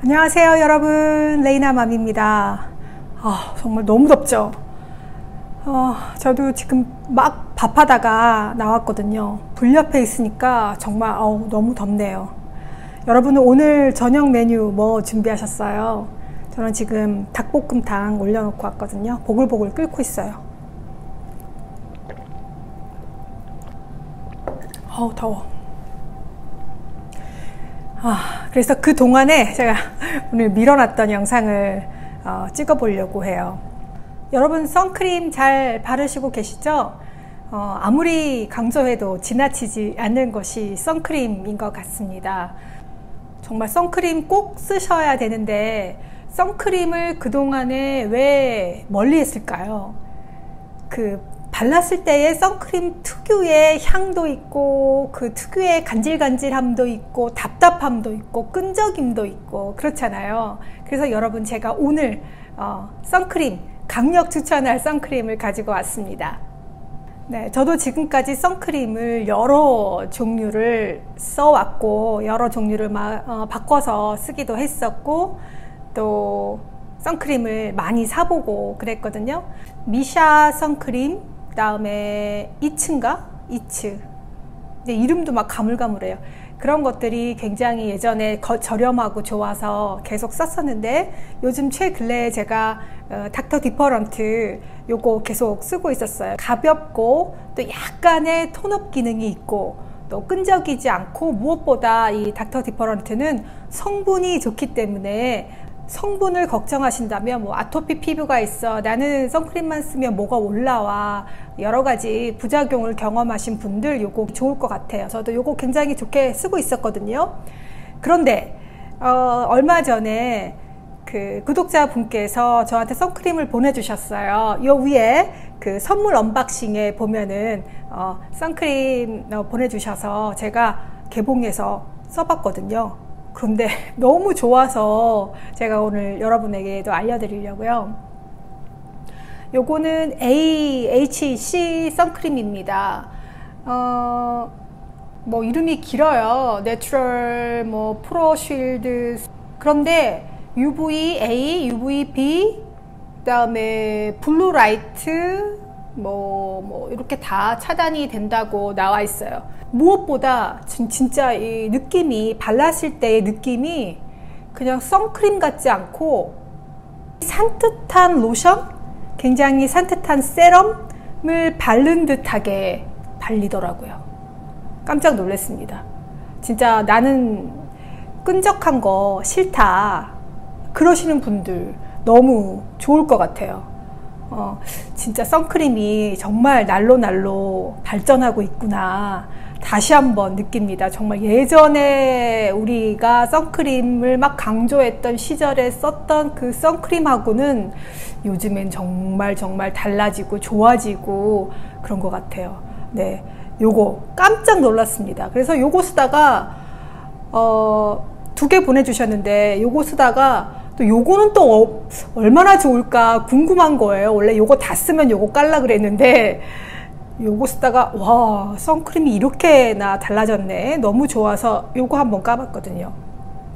안녕하세요 여러분. 레이나맘입니다. 아, 정말 너무 덥죠? 어, 저도 지금 막 밥하다가 나왔거든요. 불 옆에 있으니까 정말 어우, 너무 덥네요. 여러분은 오늘 저녁 메뉴 뭐 준비하셨어요? 저는 지금 닭볶음탕 올려놓고 왔거든요. 보글보글 끓고 있어요. 어우 더워. 아, 그래서 그 동안에 제가 오늘 밀어놨던 영상을 어, 찍어보려고 해요. 여러분 선크림 잘 바르시고 계시죠? 어, 아무리 강조해도 지나치지 않는 것이 선크림인 것 같습니다. 정말 선크림 꼭 쓰셔야 되는데 선크림을 그동안에 왜 멀리 했을까요? 그 발랐을 때의 선크림 특유의 향도 있고 그 특유의 간질간질함도 있고 답답함도 있고 끈적임도 있고 그렇잖아요. 그래서 여러분 제가 오늘 어, 선크림 강력 추천할 선크림을 가지고 왔습니다. 네, 저도 지금까지 선크림을 여러 종류를 써왔고 여러 종류를 막 어, 바꿔서 쓰기도 했었고 또 선크림을 많이 사보고 그랬거든요. 미샤 선크림 다음에 이츠인가? 이츠. 근데 이름도 막 가물가물해요. 그런 것들이 굉장히 예전에 거, 저렴하고 좋아서 계속 썼었는데 요즘 최근래에 제가 어, Dr. Different 요거 계속 쓰고 있었어요. 가볍고 또 약간의 tone up 기능이 있고 또 끈적이지 않고 무엇보다 이 Dr. Different는 성분이 좋기 때문에 성분을 걱정하신다면 뭐 아토피 피부가 있어 나는 선크림만 쓰면 뭐가 올라와 여러 가지 부작용을 경험하신 분들 요거 좋을 것 같아요. 저도 요거 굉장히 좋게 쓰고 있었거든요. 그런데 어, 얼마 전에 그 구독자분께서 저한테 선크림을 보내주셨어요. 요 위에 그 선물 언박싱에 보면은 어, 선크림 어, 보내주셔서 제가 개봉해서 써봤거든요 그런데 너무 좋아서 제가 오늘 여러분에게도 알려드리려고요. 요거는 AHC 선크림입니다. 어, 뭐 이름이 길어요. natural 뭐 pro shield 그런데 UVA, UVB 그다음에 blue light 뭐, 뭐 이렇게 다 차단이 된다고 나와 있어요. 무엇보다 진짜 이 느낌이 발랐을 때의 느낌이 그냥 선크림 같지 않고 산뜻한 로션? 굉장히 산뜻한 세럼을 바른 듯하게 발리더라고요. 깜짝 놀랐습니다. 진짜 나는 끈적한 거 싫다. 그러시는 분들 너무 좋을 것 같아요. 어, 진짜 선크림이 정말 날로 날로 발전하고 있구나. 다시 한번 느낍니다. 정말 예전에 우리가 선크림을 막 강조했던 시절에 썼던 그 선크림하고는 요즘엔 정말 정말 달라지고 좋아지고 그런 것 같아요. 네. 요거 깜짝 놀랐습니다. 그래서 요거 쓰다가 어, 두 개 보내주셨는데 요거 쓰다가 또 요거는 또 어, 얼마나 좋을까 궁금한 거예요. 원래 요거 다 쓰면 요거 깔라 그랬는데 요거 쓰다가 와 선크림이 이렇게나 달라졌네. 너무 좋아서 요거 한번 까봤거든요.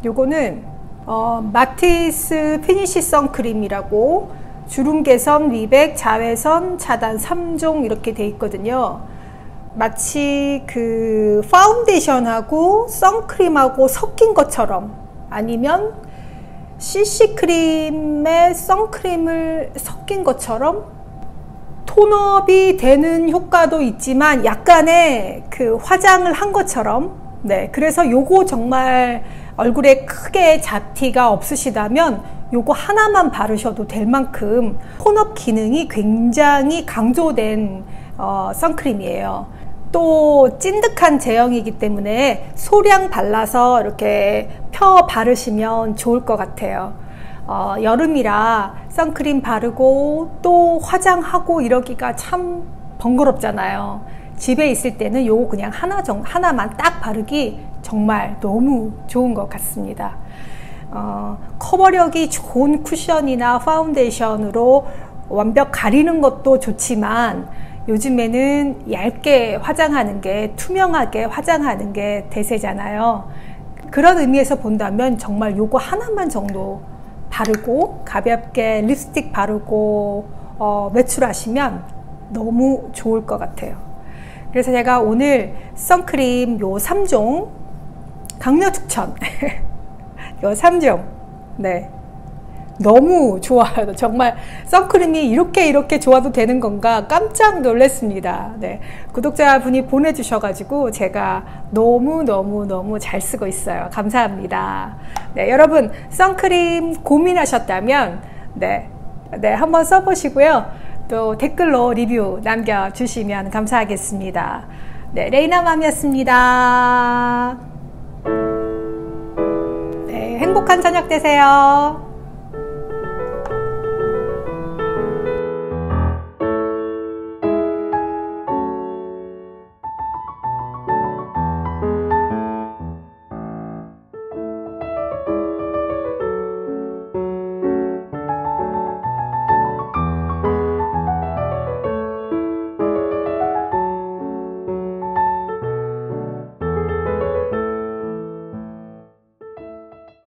요거는 어, 마티스 finish 선크림이라고 주름 개선, 미백, 자외선, 차단 3종 이렇게 돼 있거든요. 마치 그 파운데이션하고 선크림하고 섞인 것처럼 아니면 CC 크림에 선크림을 섞인 것처럼 tone up이 되는 효과도 있지만 약간의 그 화장을 한 것처럼 네 그래서 요거 정말 얼굴에 크게 잡티가 없으시다면 요거 하나만 바르셔도 될 만큼 톤업 기능이 굉장히 강조된 어, 선크림이에요. 또 찐득한 제형이기 때문에 소량 발라서 이렇게 펴 바르시면 좋을 것 같아요 어, 여름이라 선크림 바르고 또 화장하고 이러기가 참 번거롭잖아요. 집에 있을 때는 요거 그냥 하나 정, 하나만 딱 바르기 정말 너무 좋은 것 같습니다. 어, 커버력이 좋은 쿠션이나 파운데이션으로 완벽 가리는 것도 좋지만 요즘에는 얇게 화장하는 게 투명하게 화장하는 게 대세잖아요. 그런 의미에서 본다면 정말 요거 하나만 정도 바르고 가볍게 립스틱 바르고 어, 외출하시면 너무 좋을 것 같아요. 그래서 제가 오늘 선크림 요 3종 강력 추천. 요 3종. 네 너무 좋아요. 정말 선크림이 이렇게 이렇게 좋아도 되는 건가 깜짝 놀랐습니다. 네. 구독자분이 보내주셔가지고 제가 너무너무너무 잘 쓰고 있어요. 감사합니다. 네, 여러분 선크림 고민하셨다면 네, 네 한번 써보시고요. 또 댓글로 리뷰 남겨주시면 감사하겠습니다. 네, 레이나맘이었습니다. 네, 행복한 저녁 되세요.